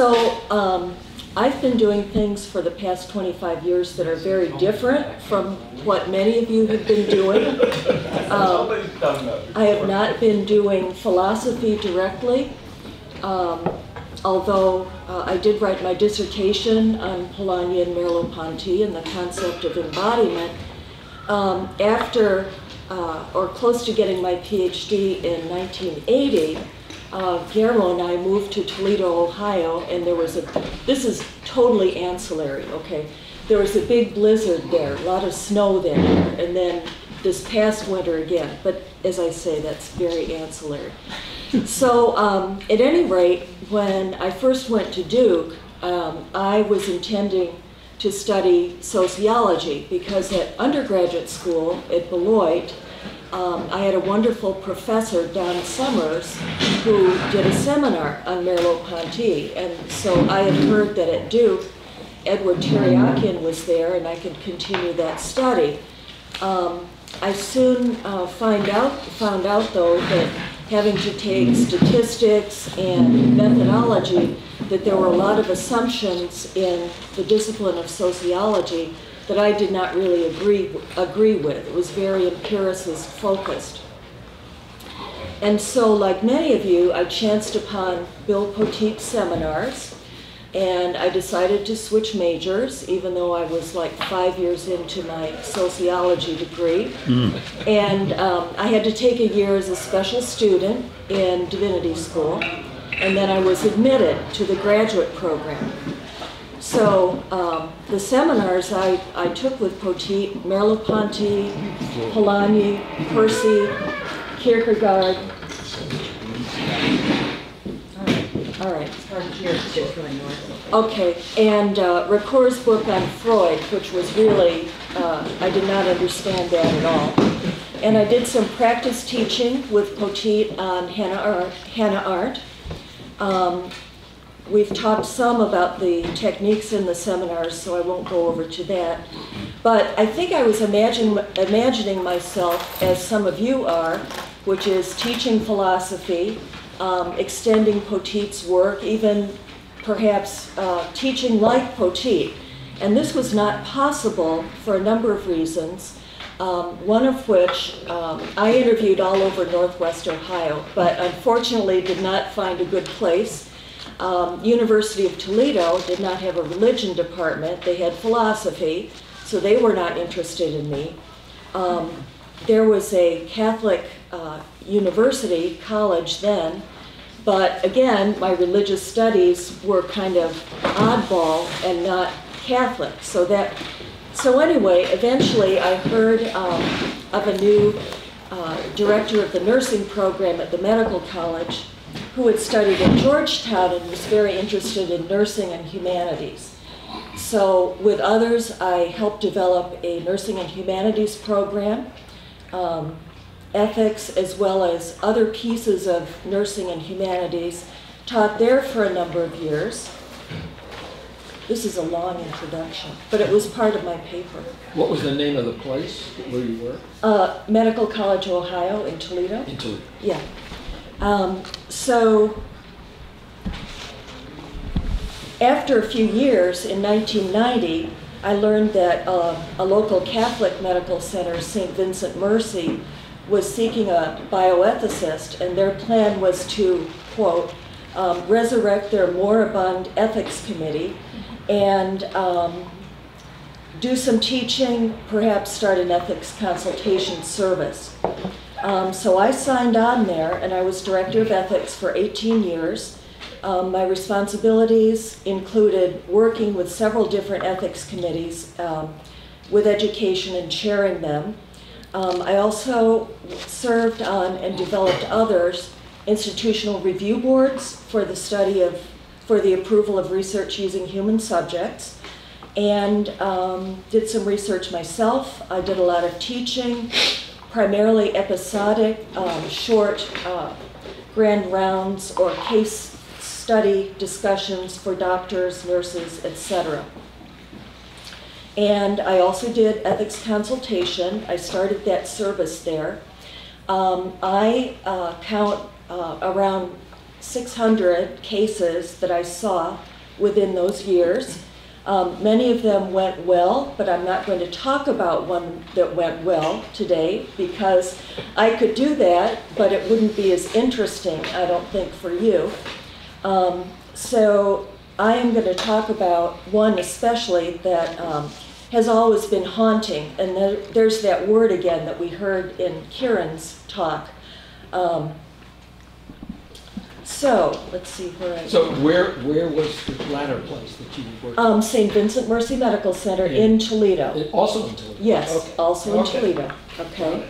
So um, I've been doing things for the past 25 years that are very different from what many of you have been doing. Um, I have not been doing philosophy directly, um, although uh, I did write my dissertation on Polanyi and Merleau-Ponty and the concept of embodiment. Um, after, uh, or close to getting my PhD in 1980, uh, Guillermo and I moved to Toledo, Ohio, and there was a, this is totally ancillary, okay? There was a big blizzard there, a lot of snow there, and then this past winter again. But as I say, that's very ancillary. so um, at any rate, when I first went to Duke, um, I was intending to study sociology because at undergraduate school at Beloit, um, I had a wonderful professor, Don Summers, who did a seminar on Merleau-Ponty. And so I had heard that at Duke, Edward Tiryakian was there, and I could continue that study. Um, I soon uh, find out, found out, though, that having to take statistics and methodology, that there were a lot of assumptions in the discipline of sociology that I did not really agree, agree with. It was very empiricist focused. And so, like many of you, I chanced upon Bill Poteat's seminars, and I decided to switch majors, even though I was like five years into my sociology degree. Mm. And um, I had to take a year as a special student in divinity school, and then I was admitted to the graduate program. So um, the seminars I, I took with Poteat, Merleau-Ponty, Polanyi, Percy, Kierkegaard. All right. Okay, and uh, Ricoeur's book on Freud, which was really, uh, I did not understand that at all. And I did some practice teaching with Poteat on Hannah Arendt. Hannah Arendt. Um, We've talked some about the techniques in the seminars, so I won't go over to that. But I think I was imagine, imagining myself as some of you are, which is teaching philosophy, um, extending Poteat's work, even perhaps uh, teaching like Poteat. And this was not possible for a number of reasons. Um, one of which um, I interviewed all over Northwest Ohio, but unfortunately did not find a good place um, University of Toledo did not have a religion department. They had philosophy, so they were not interested in me. Um, there was a Catholic uh, university, college then, but again, my religious studies were kind of oddball and not Catholic. So that, so anyway, eventually I heard um, of a new uh, director of the nursing program at the medical college who had studied at Georgetown and was very interested in nursing and humanities. So with others, I helped develop a nursing and humanities program, um, ethics, as well as other pieces of nursing and humanities, taught there for a number of years. This is a long introduction, but it was part of my paper. What was the name of the place where you were? Uh, Medical College, Ohio, in Toledo. In Toledo. Yeah. Um, so after a few years, in 1990, I learned that uh, a local Catholic medical center, St. Vincent Mercy, was seeking a bioethicist, and their plan was to, quote, um, resurrect their moribund ethics committee and um, do some teaching, perhaps start an ethics consultation service. Um, so I signed on there, and I was director of ethics for 18 years. Um, my responsibilities included working with several different ethics committees um, with education and chairing them. Um, I also served on and developed others institutional review boards for the study of, for the approval of research using human subjects, and um, did some research myself. I did a lot of teaching, primarily episodic, um, short uh, grand rounds or case study discussions for doctors, nurses, etc. And I also did ethics consultation. I started that service there. Um, I uh, count uh, around 600 cases that I saw within those years. Um, many of them went well, but I'm not going to talk about one that went well today because I could do that, but it wouldn't be as interesting, I don't think, for you. Um, so I am going to talk about one especially that um, has always been haunting, and there, there's that word again that we heard in Kieran's talk. Um, so let's see where I. So where, where was the latter place that you worked? Um, St. Vincent Mercy Medical Center Yeah. in Toledo. It- Also in Toledo? Yes, Okay. also in Okay. Toledo, okay?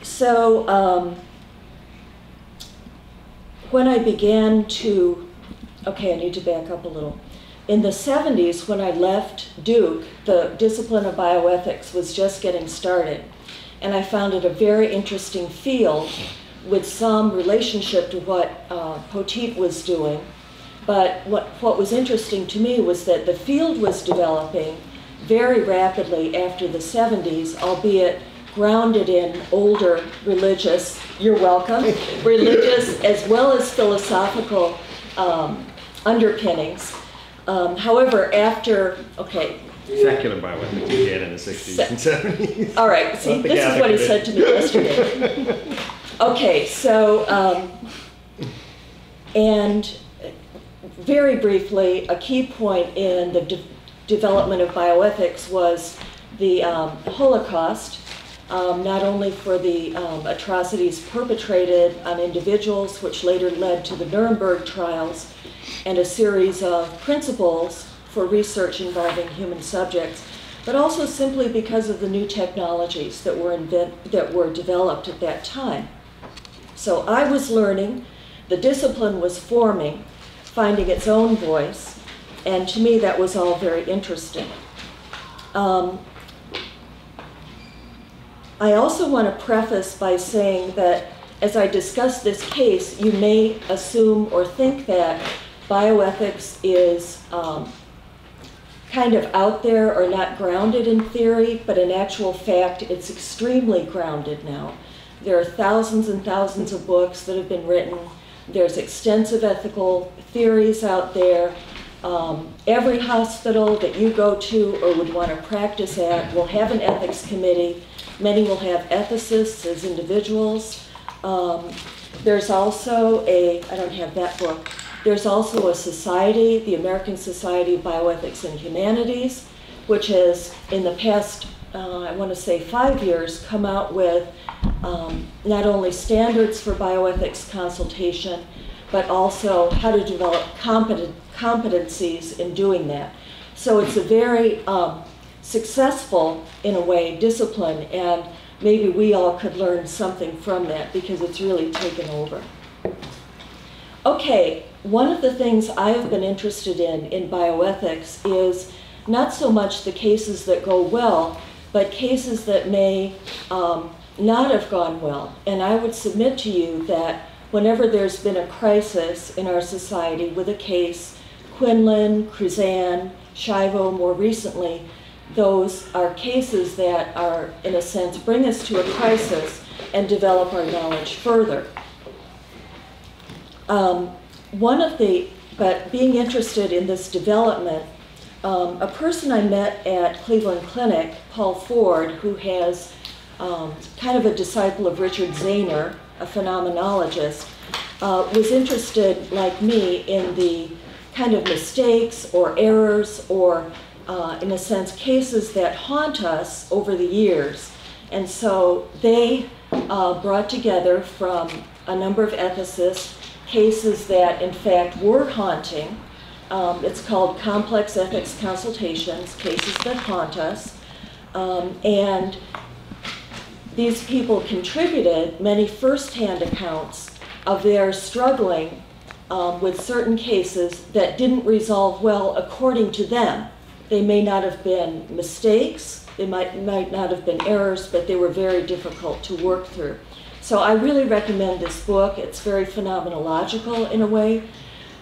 So, um, when I began to, okay, I need to back up a little. In the 70s, when I left Duke, the discipline of bioethics was just getting started. And I found it a very interesting field with some relationship to what uh, Poteat was doing. But what, what was interesting to me was that the field was developing very rapidly after the 70s, albeit grounded in older religious, you're welcome, religious as well as philosophical um, underpinnings. Um, however, after, okay, Secular bioethics began in the 60s and 70s. all right, see, this is what he said to me yesterday. Okay, so, um, and very briefly, a key point in the de- development of bioethics was the um, Holocaust, um, not only for the um, atrocities perpetrated on individuals, which later led to the Nuremberg trials, and a series of principles for research involving human subjects, but also simply because of the new technologies that were invent- that were developed at that time. So I was learning, the discipline was forming, finding its own voice, and to me that was all very interesting. Um, I also want to preface by saying that as I discuss this case, you may assume or think that bioethics is um, kind of out there or not grounded in theory, but in actual fact, it's extremely grounded now. There are thousands and thousands of books that have been written. There's extensive ethical theories out there. Um, every hospital that you go to or would want to practice at will have an ethics committee. Many will have ethicists as individuals. Um, there's also a, I don't have that book, there's also a society, the American Society of Bioethics and Humanities, which has, in the past, uh, I want to say five years, come out with um, not only standards for bioethics consultation, but also how to develop competent, competencies in doing that. So it's a very um, successful, in a way, discipline, and maybe we all could learn something from that because it's really taken over. Okay, one of the things I've been interested in in bioethics is not so much the cases that go well, but cases that may um, not have gone well. And I would submit to you that whenever there's been a crisis in our society with a case, Quinlan, Cruzan, Schiavo more recently, those are cases that are, in a sense, bring us to a crisis and develop our knowledge further. Um, one of the, but being interested in this development, um, a person I met at Cleveland Clinic, Paul Ford, who has um, kind of a disciple of Richard Zaner, a phenomenologist, uh, was interested, like me, in the kind of mistakes or errors or, uh, in a sense, cases that haunt us over the years. And so they uh, brought together from a number of ethicists cases that, in fact, were haunting. Um, it's called Complex Ethics Consultations, Cases That Haunt Us. Um, and these people contributed many firsthand accounts of their struggling um, with certain cases that didn't resolve well according to them. They may not have been mistakes, they might, might not have been errors, but they were very difficult to work through. So I really recommend this book. It's very phenomenological in a way.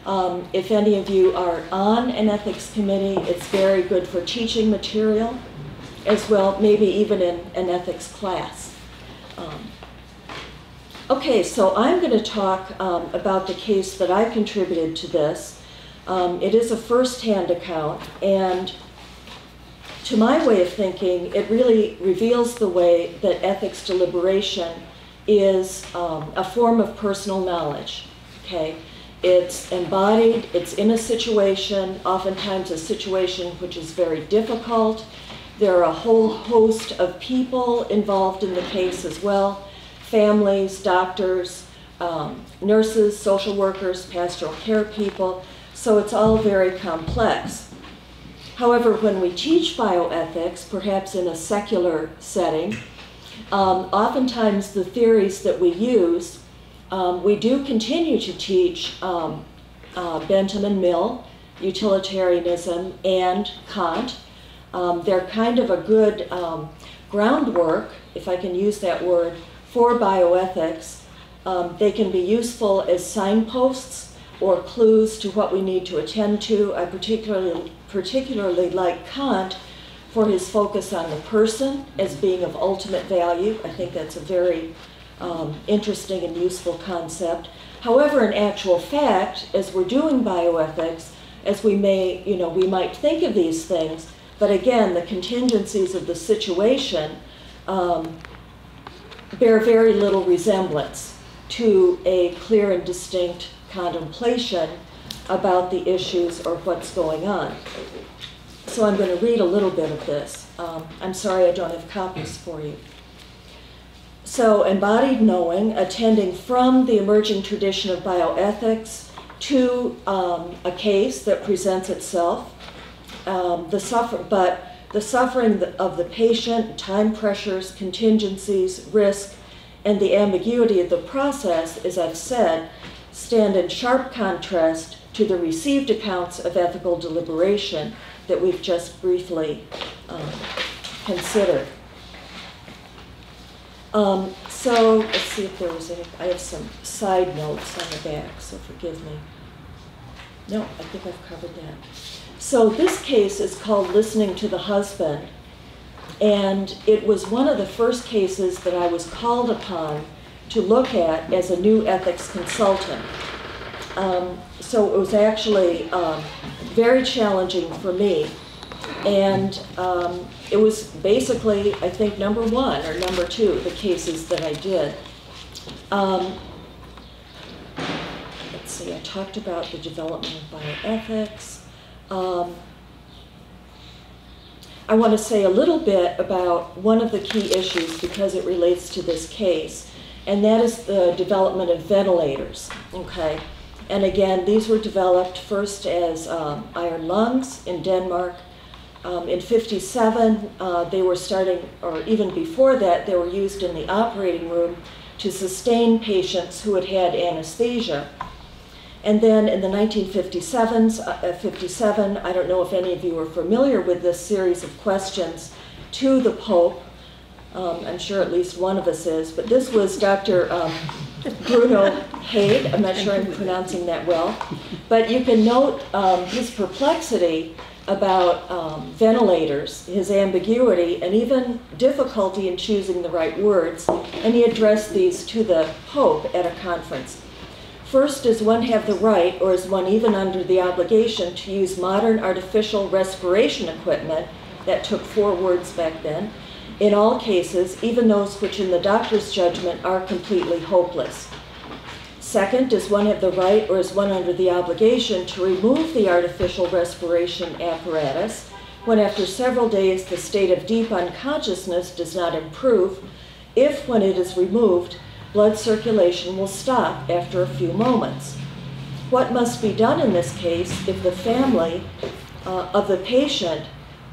Um, if any of you are on an ethics committee, it's very good for teaching material as well, maybe even in an ethics class. Um, okay, so I'm going to talk um, about the case that I contributed to this. Um, it is a first-hand account, and to my way of thinking, it really reveals the way that ethics deliberation is um, a form of personal knowledge. Okay, it's embodied. It's in a situation, oftentimes a situation which is very difficult. There are a whole host of people involved in the case as well: families, doctors, um, nurses, social workers, pastoral care people. So it's all very complex. However, when we teach bioethics, perhaps in a secular setting, um, oftentimes the theories that we use, um, we do continue to teach um, uh, Bentham and Mill, utilitarianism, and Kant. Um, they're kind of a good um, groundwork, if I can use that word, for bioethics. Um, they can be useful as signposts or clues to what we need to attend to. I particularly particularly like Kant for his focus on the person as being of ultimate value. I think that's a very um, interesting and useful concept. However, in actual fact, as we're doing bioethics, as we may, you know, we might think of these things, but again, the contingencies of the situation um, bear very little resemblance to a clear and distinct contemplation about the issues or what's going on. So I'm going to read a little bit of this. Um, I'm sorry I don't have copies for you. So, embodied knowing, attending from the emerging tradition of bioethics to um, a case that presents itself, um, the suffer, but the suffering of the patient, time pressures, contingencies, risk, and the ambiguity of the process, as I've said, stand in sharp contrast to the received accounts of ethical deliberation that we've just briefly um, considered. Um, so let's see if there was any, I have some side notes on the back, so forgive me. No, I think I've covered that. So this case is called Listening to the Husband, and it was one of the first cases that I was called upon to look at as a new ethics consultant. Um, so it was actually um, very challenging for me. And um, it was basically, I think, number one or number two, the cases that I did. Um, let's see, I talked about the development of bioethics. Um, I want to say a little bit about one of the key issues because it relates to this case, and that is the development of ventilators. Okay, and again, these were developed first as um, iron lungs in Denmark. Um, in 57, uh, they were starting, or even before that, they were used in the operating room to sustain patients who had had anesthesia. And then in the 1957s, uh, 57, I don't know if any of you are familiar with this series of questions to the Pope. Um, I'm sure at least one of us is, but this was Dr. Um, Bruno Haid. I'm not sure I'm pronouncing that well. But you can note um, his perplexity about um, ventilators, his ambiguity, and even difficulty in choosing the right words. And he addressed these to the Pope at a conference. First, does one have the right, or is one even under the obligation, to use modern artificial respiration equipment that took four words back then? In all cases, even those which in the doctor's judgment are completely hopeless. Second, does one have the right or is one under the obligation to remove the artificial respiration apparatus when after several days the state of deep unconsciousness does not improve, if when it is removed, blood circulation will stop after a few moments? What must be done in this case if the family uh, of the patient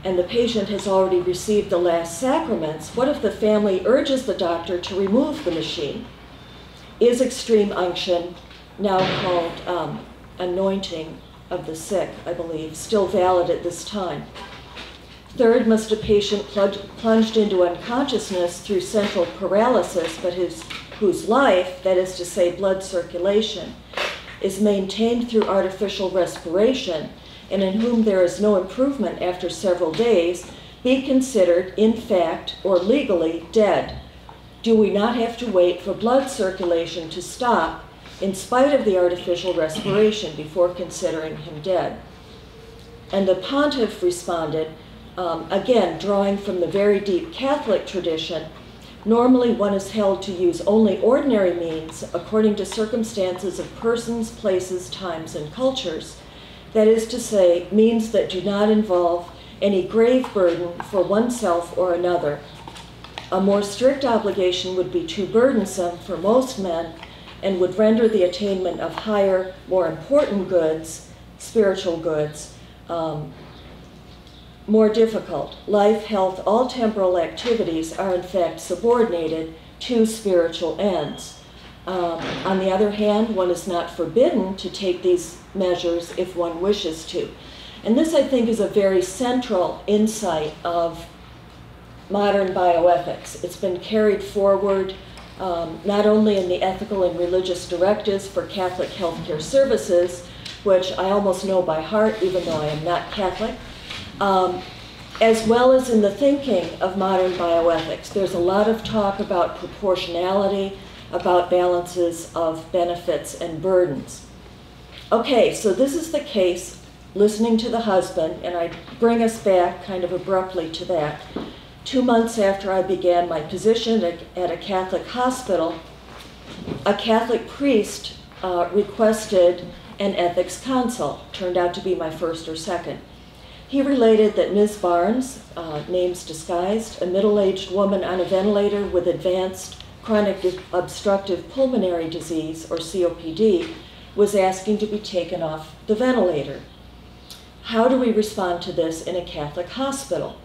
and the patient has already received the last sacraments, what if the family urges the doctor to remove the machine? Is extreme unction, now called um, anointing of the sick, I believe, still valid at this time? Third, must a patient plunged into unconsciousness through central paralysis, but his, whose life, that is to say, blood circulation, is maintained through artificial respiration, and in whom there is no improvement after several days, be considered, in fact or legally, dead? Do we not have to wait for blood circulation to stop in spite of the artificial respiration, before considering him dead. And the pontiff responded, um, again, drawing from the very deep Catholic tradition, normally one is held to use only ordinary means according to circumstances of persons, places, times, and cultures. That is to say, means that do not involve any grave burden for oneself or another. A more strict obligation would be too burdensome for most men and would render the attainment of higher, more important goods, spiritual goods, um, more difficult. Life, health, all temporal activities are in fact subordinated to spiritual ends. Um, on the other hand, one is not forbidden to take these measures if one wishes to. And this, I think, is a very central insight of modern bioethics. It's been carried forward um, not only in the ethical and religious directives for Catholic healthcare services, which I almost know by heart, even though I am not Catholic, um, as well as in the thinking of modern bioethics. There's a lot of talk about proportionality, about balances of benefits and burdens. Okay, so this is the case, listening to the husband, and I bring us back kind of abruptly to that. Two months after I began my position at, a Catholic hospital, a Catholic priest uh, requested an ethics consult, turned out to be my first or second. He related that Ms. Barnes, uh, names disguised, a middle aged woman on a ventilator with advanced chronic obstructive pulmonary disease, or COPD, was asking to be taken off the ventilator. How do we respond to this in a Catholic hospital?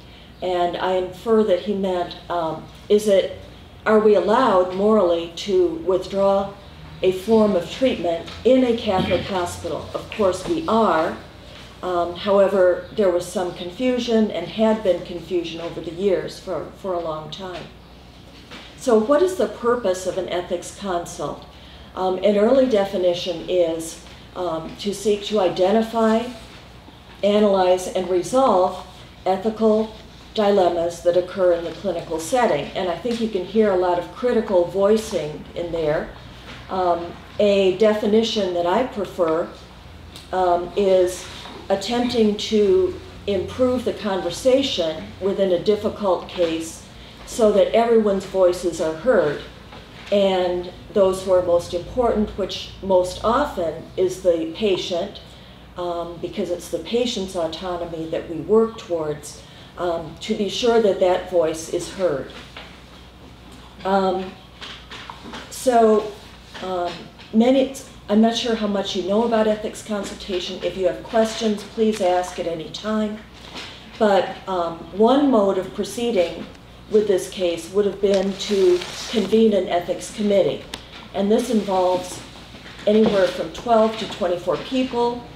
And I infer that he meant, um, is it, are we allowed morally to withdraw a form of treatment in a Catholic hospital? Of course we are. Um, however, there was some confusion and had been confusion over the years for, for a long time. So what is the purpose of an ethics consult? Um, an early definition is um, to seek to identify, analyze, and resolve ethical dilemmas that occur in the clinical setting. And I think you can hear a lot of critical voicing in there. Um, a definition that I prefer um, is attempting to improve the conversation within a difficult case so that everyone's voices are heard. And those who are most important, which most often is the patient, um, because it's the patient's autonomy that we work towards, um, to be sure that that voice is heard. Um, so, um, many, I'm not sure how much you know about ethics consultation. If you have questions, please ask at any time. But um, one mode of proceeding with this case would have been to convene an ethics committee. And this involves anywhere from 12 to 24 people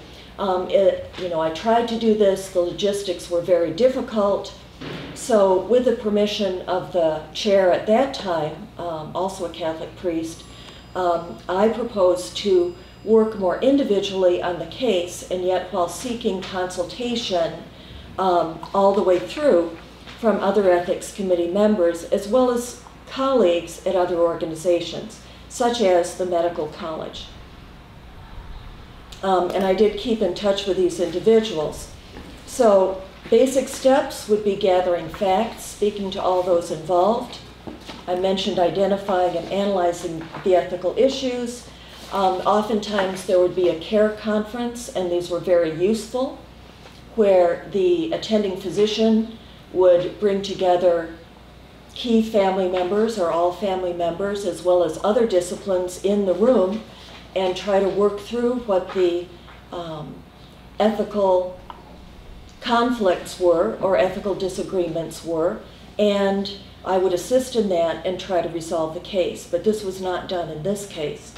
um, it, you know, I tried to do this, the logistics were very difficult. So with the permission of the chair at that time, um, also a Catholic priest, um, I proposed to work more individually on the case and yet while seeking consultation um, all the way through from other ethics committee members as well as colleagues at other organizations, such as the Medical College. Um, and I did keep in touch with these individuals. So basic steps would be gathering facts, speaking to all those involved. I mentioned identifying and analyzing the ethical issues. Um, oftentimes there would be a care conference, and these were very useful, where the attending physician would bring together key family members or all family members, as well as other disciplines in the room and try to work through what the um, ethical conflicts were or ethical disagreements were, and I would assist in that and try to resolve the case. But this was not done in this case.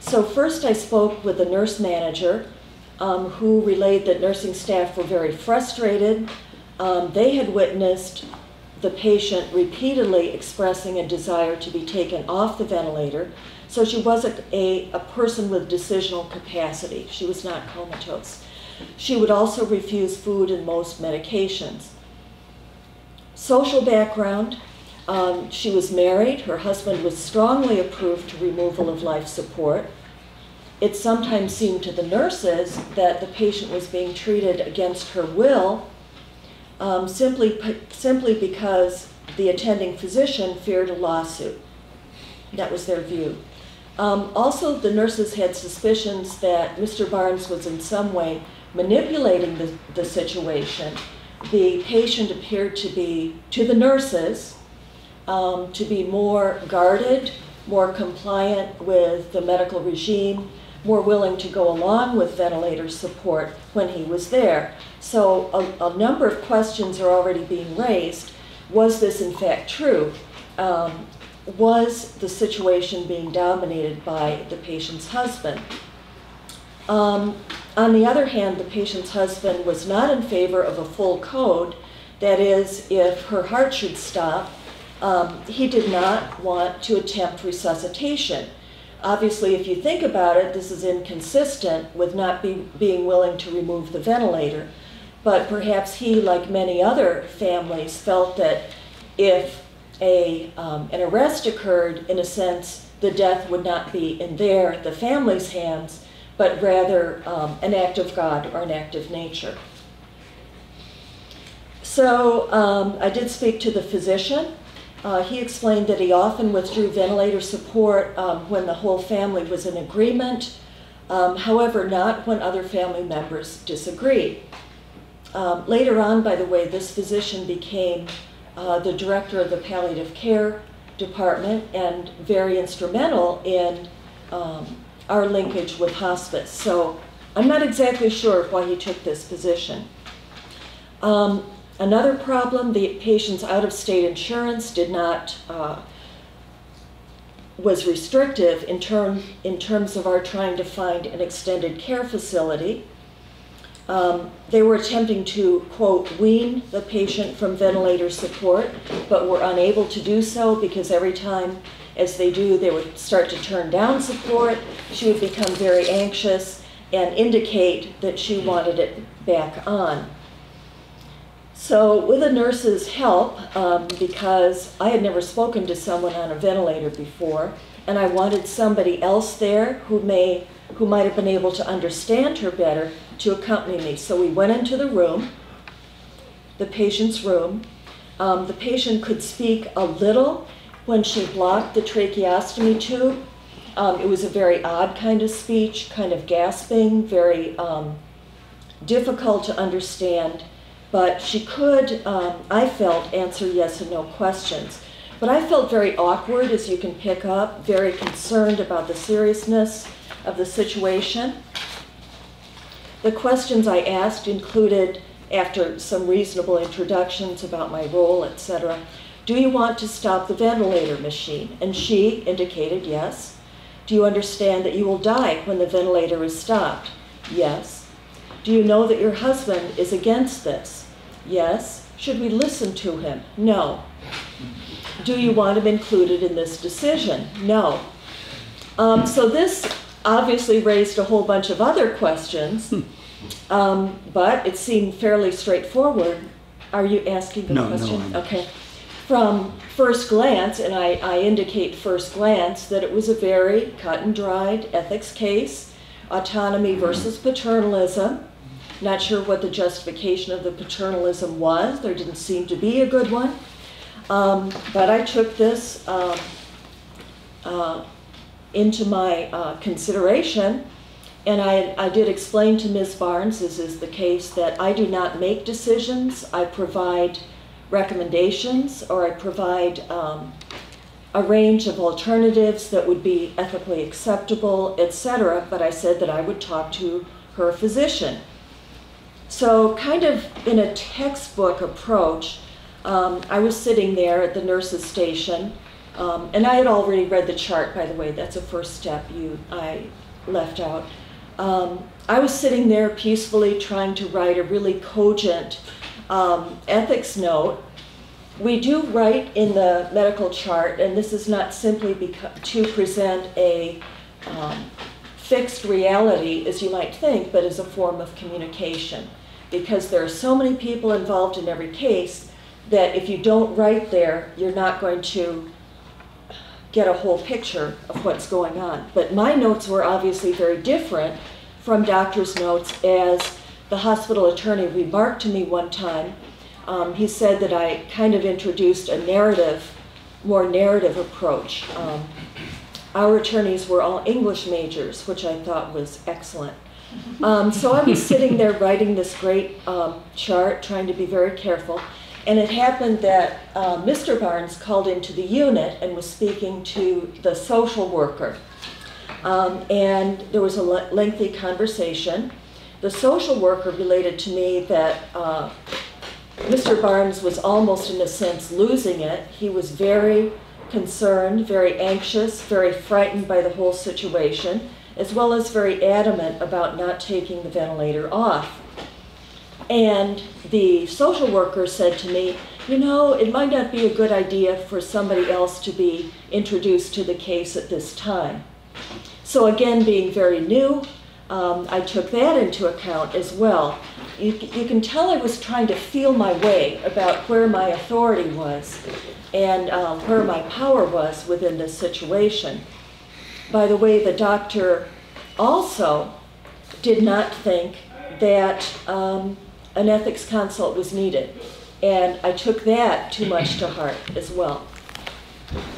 So first I spoke with the nurse manager um, who relayed that nursing staff were very frustrated. Um, they had witnessed the patient repeatedly expressing a desire to be taken off the ventilator so she was a, a, a person with decisional capacity. She was not comatose. She would also refuse food and most medications. Social background. Um, she was married. Her husband was strongly approved to removal of life support. It sometimes seemed to the nurses that the patient was being treated against her will um, simply, simply because the attending physician feared a lawsuit. That was their view. Um, also, the nurses had suspicions that Mr. Barnes was in some way manipulating the, the situation. The patient appeared to be, to the nurses, um, to be more guarded, more compliant with the medical regime, more willing to go along with ventilator support when he was there. So a, a number of questions are already being raised. Was this in fact true? Um, was the situation being dominated by the patient's husband? Um, on the other hand, the patient's husband was not in favor of a full code. That is, if her heart should stop, um, he did not want to attempt resuscitation. Obviously, if you think about it, this is inconsistent with not be, being willing to remove the ventilator. But perhaps he, like many other families, felt that if a, um, an arrest occurred, in a sense, the death would not be in their, the family's hands, but rather um, an act of God or an act of nature. So um, I did speak to the physician. Uh, he explained that he often withdrew ventilator support um, when the whole family was in agreement, um, however, not when other family members disagreed. Um, later on, by the way, this physician became uh, the director of the palliative care department and very instrumental in um, our linkage with hospice. So I'm not exactly sure why he took this position. Um, another problem, the patient's out-of-state insurance did not, uh, was restrictive in, term, in terms of our trying to find an extended care facility. Um, they were attempting to, quote, wean the patient from ventilator support, but were unable to do so because every time, as they do, they would start to turn down support. She would become very anxious and indicate that she wanted it back on. So, with a nurse's help, um, because I had never spoken to someone on a ventilator before, and I wanted somebody else there who may who might have been able to understand her better to accompany me. So we went into the room, the patient's room. Um, the patient could speak a little when she blocked the tracheostomy tube. Um, it was a very odd kind of speech, kind of gasping, very um, difficult to understand. But she could, um, I felt, answer yes and no questions. But I felt very awkward, as you can pick up, very concerned about the seriousness of the situation. The questions I asked included, after some reasonable introductions about my role, etc., do you want to stop the ventilator machine? And she indicated yes. Do you understand that you will die when the ventilator is stopped? Yes. Do you know that your husband is against this? Yes. Should we listen to him? No. Do you want him included in this decision? No. Um, so this obviously raised a whole bunch of other questions, Hmm. um, but it seemed fairly straightforward. Are you asking the No, no, question? I'm- Okay. From first glance, and I, I indicate first glance, that it was a very cut and dried ethics case, autonomy Hmm. versus paternalism. Not sure what the justification of the paternalism was. There didn't seem to be a good one. Um, but I took this um, uh, into my uh, consideration. And I, I did explain to Ms. Barnes, as is the case, that I do not make decisions. I provide recommendations or I provide um, a range of alternatives that would be ethically acceptable, etc. But I said that I would talk to her physician. So, kind of in a textbook approach, um, I was sitting there at the nurse's station um, and I had already read the chart, by the way. That's a first step you I left out. Um, I was sitting there peacefully trying to write a really cogent um, ethics note. We do write in the medical chart, and this is not simply to present a um, fixed reality, as you might think, but as a form of communication. Because there are so many people involved in every case that if you don't write there, you're not going to get a whole picture of what's going on. But my notes were obviously very different from doctor's notes as the hospital attorney remarked to me one time. Um, he said that I kind of introduced a narrative, more narrative approach. Um, our attorneys were all English majors, which I thought was excellent. Um, so I was sitting there writing this great um, chart, trying to be very careful. And it happened that uh, Mr. Barnes called into the unit and was speaking to the social worker. Um, and there was a le- lengthy conversation. The social worker related to me that uh, Mr. Barnes was almost, in a sense, losing it. He was very concerned, very anxious, very frightened by the whole situation, as well as very adamant about not taking the ventilator off. And the social worker said to me, you know, it might not be a good idea for somebody else to be introduced to the case at this time. So, again, being very new, um, I took that into account as well. You, you can tell I was trying to feel my way about where my authority was and um, where my power was within this situation. By the way, the doctor also did not think that um, an ethics consult was needed, and I took that too much to heart as well.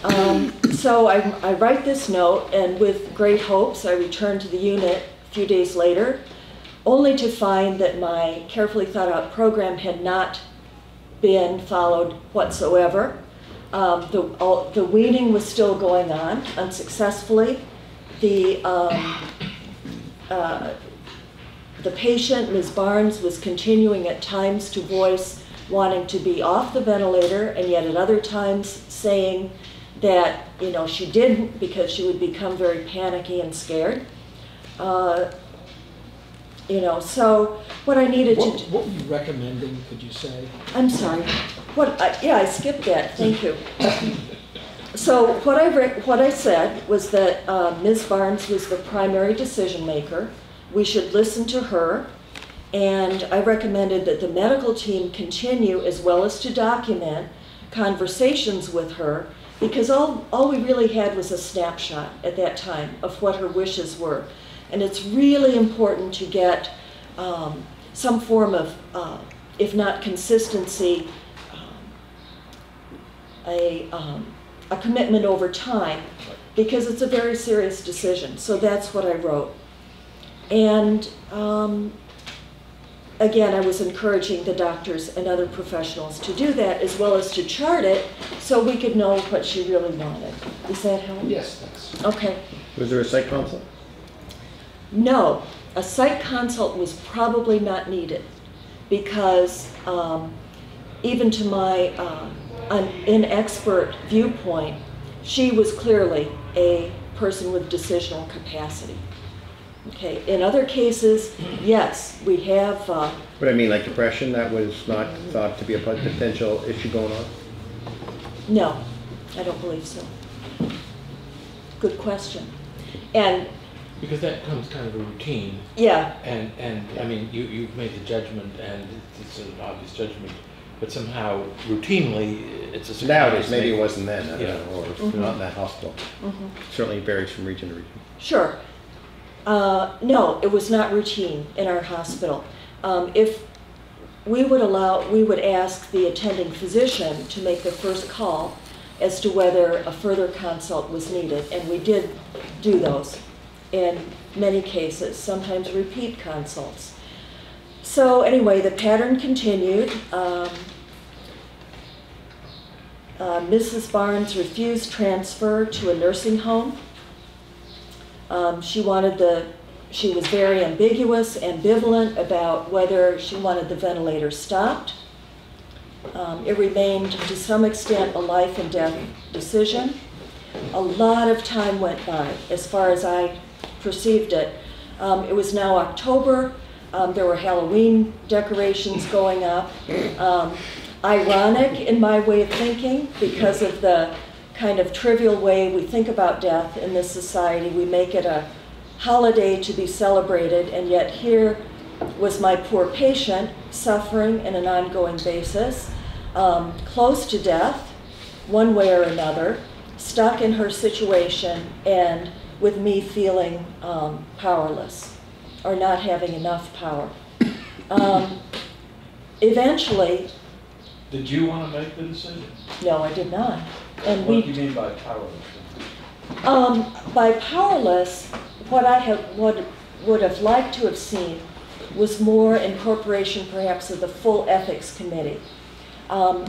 Um, so I, I write this note, and with great hopes, I return to the unit a few days later, only to find that my carefully thought out program had not been followed whatsoever. Um, the, all, the weaning was still going on unsuccessfully. The, um, uh, the patient, Ms. Barnes, was continuing at times to voice wanting to be off the ventilator, and yet at other times saying that you know she didn't because she would become very panicky and scared. Uh, you know, so what I needed What, to. what were you recommending, could you say? I'm sorry. What, I- yeah, I skipped that, thank you. So what I, re- what I said was that uh, Ms. Barnes was the primary decision maker. We should listen to her. And I recommended that the medical team continue as well as to document conversations with her because all, all we really had was a snapshot at that time of what her wishes were. And it's really important to get um, some form of, uh, if not consistency, a, um, a commitment over time because it's a very serious decision. So that's what I wrote. And um, again, I was encouraging the doctors and other professionals to do that as well as to chart it so we could know what she really wanted. Does that help? Yes, thanks. Okay. Was there a psych consult? No, a psych consult was probably not needed because um, even to my uh, an inexpert viewpoint, she was clearly a person with decisional capacity. Okay, in other cases, yes, we have, uh, But I mean, like depression, that was not thought to be a potential issue going on? no, I don't believe so. Good question. And, Because that becomes kind of a routine, yeah, and, and, I mean, you, you've made the judgment, and it's an obvious judgment, but somehow routinely, it's a. Nowadays, surprise maybe it wasn't then, I don't Yeah. know, or not in that hospital. Certainly varies from region to region. Sure. Uh, no, it was not routine in our hospital. Um, if we would allow, we would ask the attending physician to make the first call as to whether a further consult was needed, and we did do those in many cases, sometimes repeat consults. So anyway, the pattern continued. Um, uh, Mrs. Barnes refused transfer to a nursing home. Um, she wanted the, she was very ambiguous, ambivalent about whether she wanted the ventilator stopped. Um, it remained to some extent a life and death decision. A lot of time went by as far as I perceived it. Um, it was now October. Um, there were Halloween decorations going up. Um, ironic in my way of thinking because of the kind of trivial way we think about death in this society. We make it a holiday to be celebrated, and yet here was my poor patient suffering in an ongoing basis. um, close to death, one way or another, stuck in her situation, and with me feeling um, powerless or not having enough power. Um, eventually, Did you want to make the decision? no, I did not. And What do you mean by powerless? Um, by powerless, what I have, would, would have liked to have seen was more incorporation perhaps of the full ethics committee. Um,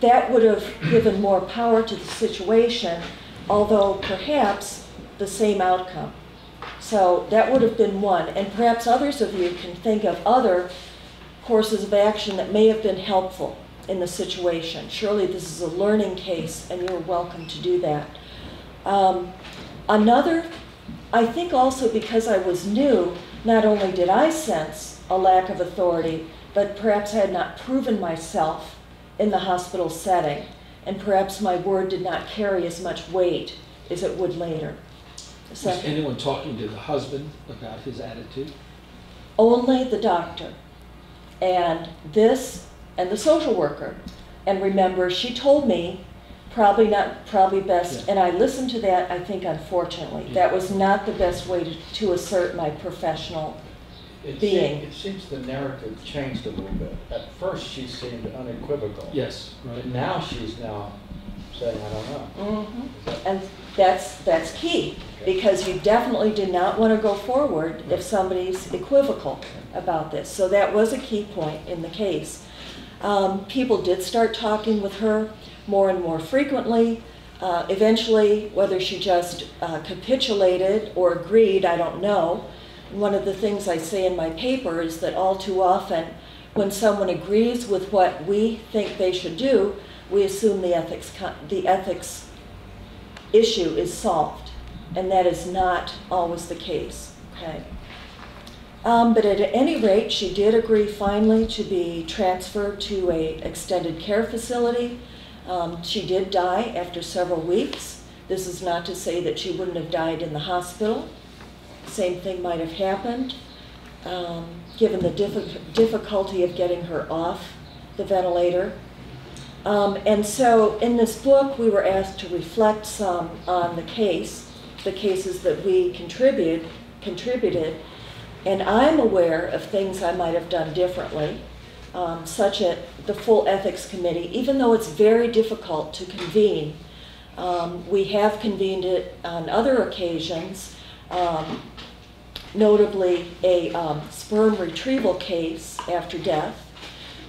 that would have given more power to the situation, although perhaps the same outcome. So that would have been one, and perhaps others of you can think of other courses of action that may have been helpful in the situation. Surely this is a learning case, and you're welcome to do that. Um, another, I think also because I was new, not only did I sense a lack of authority, but perhaps I had not proven myself in the hospital setting, and perhaps my word did not carry as much weight as it would later. Was So, anyone talking to the husband about his attitude? only the doctor, and this, and the social worker. And remember, she told me probably not, probably best, Yeah. and I listened to that, I think unfortunately. That was not the best way to, to assert my professional, It Being. seemed, it seems the narrative changed a little bit. At first, she seemed unequivocal. Yes, But now she's now saying, I don't know. Mm-hmm. Is that- and that's, that's key. Because you definitely do not want to go forward if somebody's equivocal about this. So that was a key point in the case. Um, people did start talking with her more and more frequently. Uh, eventually, whether she just uh, capitulated or agreed, I don't know. One of the things I say in my paper is that all too often, when someone agrees with what we think they should do, we assume the ethics, the ethics issue is solved, and that is not always the case, okay? Um, but at any rate, she did agree finally to be transferred to a extended care facility. Um, she did die after several weeks. This is not to say that she wouldn't have died in the hospital. Same thing might have happened, um, given the diffi- difficulty of getting her off the ventilator. Um, and so in this book, we were asked to reflect some on the case, the cases that we contribute, contributed. And I'm aware of things I might have done differently, um, such as the full ethics committee, even though it's very difficult to convene. Um, we have convened it on other occasions, um, notably a um, sperm retrieval case after death.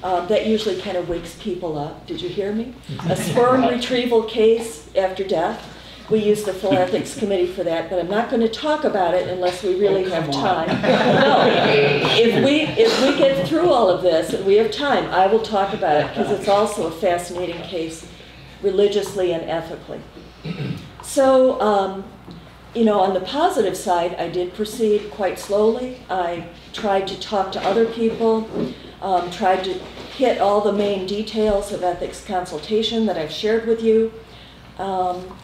Um, that usually kind of wakes people up. Did you hear me? A sperm retrieval case after death. We use the full ethics committee for that, but I'm not going to talk about it unless we really Oh, have time. No, if we, if we get through all of this and we have time, I will talk about it because it's also a fascinating case religiously and ethically. So, um, you know, on the positive side, I did proceed quite slowly. I tried to talk to other people, um, tried to hit all the main details of ethics consultation that I've shared with you. Um,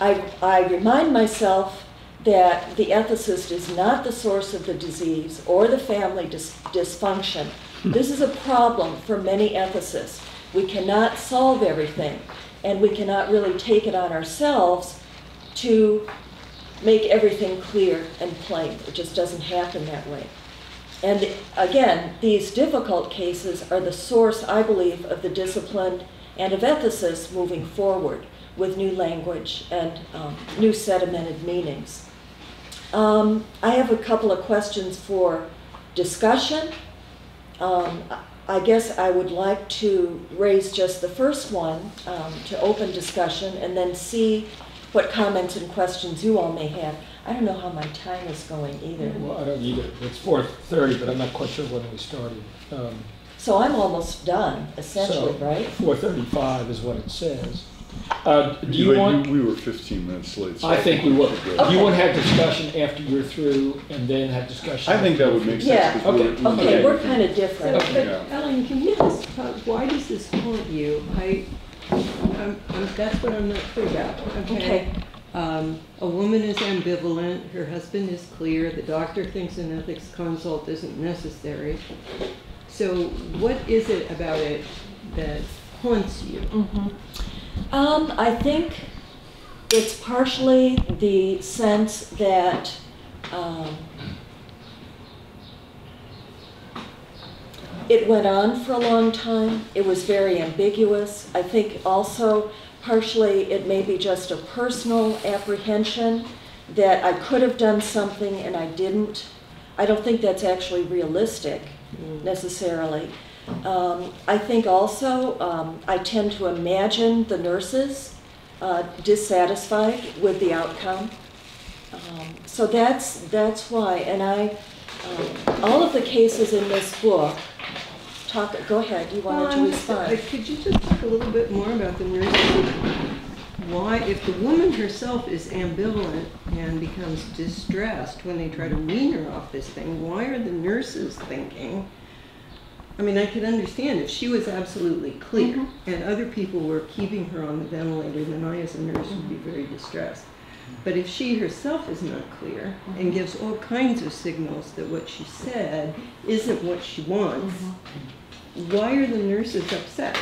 I, I remind myself that the ethicist is not the source of the disease or the family dis- dysfunction. This is a problem for many ethicists. We cannot solve everything, and we cannot really take it on ourselves to make everything clear and plain. It just doesn't happen that way. And again, these difficult cases are the source, I believe, of the discipline and of ethicists moving forward with new language and um, new sedimented meanings. Um, I have a couple of questions for discussion. Um, I guess I would like to raise just the first one um, to open discussion and then see what comments and questions you all may have. I don't know how my time is going either. Well, I don't either. It's four thirty, but I'm not quite sure when we started. Um, So I'm almost done, essentially, so right? Four thirty-five is what it says. Uh, do you Like, want, We were 15 minutes late. so I think we will. we're good. Do you want to have discussion after you're through and then have discussion? I think that would make Yeah. sense. 'cause we're- Okay. we're- Okay, we're kind of So, different. but Yeah. Ellen, can you just talk, why does this haunt you? I, I'm, I'm, that's what I'm not clear about, Okay. okay? Um, a woman is ambivalent, her husband is clear, the doctor thinks an ethics consult isn't necessary. So what is it about it that haunts you? Mhm. Um, I think it's partially the sense that, um, it went on for a long time. It was very ambiguous. I think also partially it may be just a personal apprehension that I could have done something and I didn't. I don't think that's actually realistic necessarily. Um, I think also um, I tend to imagine the nurses uh, dissatisfied with the outcome. Um, so that's that's why. And I, um, all of the cases in this book talk. Go ahead. You wanted Well, to I'm uh, respond. Could you just talk a little bit more about the nurses? Why, if the woman herself is ambivalent and becomes distressed when they try to wean her off this thing, why are the nurses thinking? I mean, I could understand if she was absolutely clear Mhm. and other people were keeping her on the ventilator, then I as a nurse would be very distressed. But if she herself is not clear and gives all kinds of signals that what she said isn't what she wants, why are the nurses upset?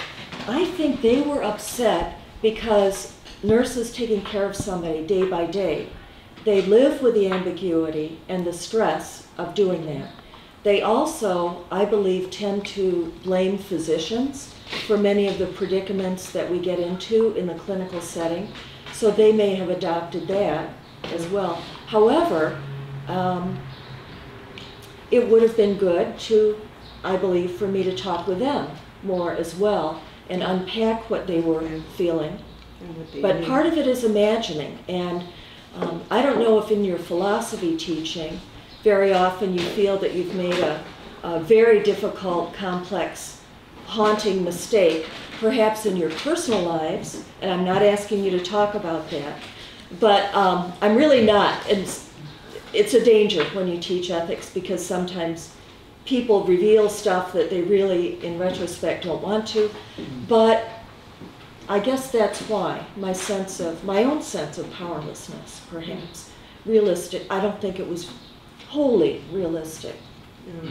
I think they were upset because nurses taking care of somebody day by day, they live with the ambiguity and the stress of doing that. They also, I believe, tend to blame physicians for many of the predicaments that we get into in the clinical setting. So they may have adopted that as well. However, um, it would have been good to, I believe, for me to talk with them more as well and unpack what they were feeling. and what they But part of it is imagining, and um, I don't know if in your philosophy teaching, very often you feel that you've made a, a very difficult, complex, haunting mistake, perhaps in your personal lives, and I'm not asking you to talk about that, but um, I'm really not. And it's, it's a danger when you teach ethics because sometimes people reveal stuff that they really, in retrospect, don't want to. But I guess that's why my sense of my own sense of powerlessness, perhaps realistic. I don't think it was wholly realistic. Yeah.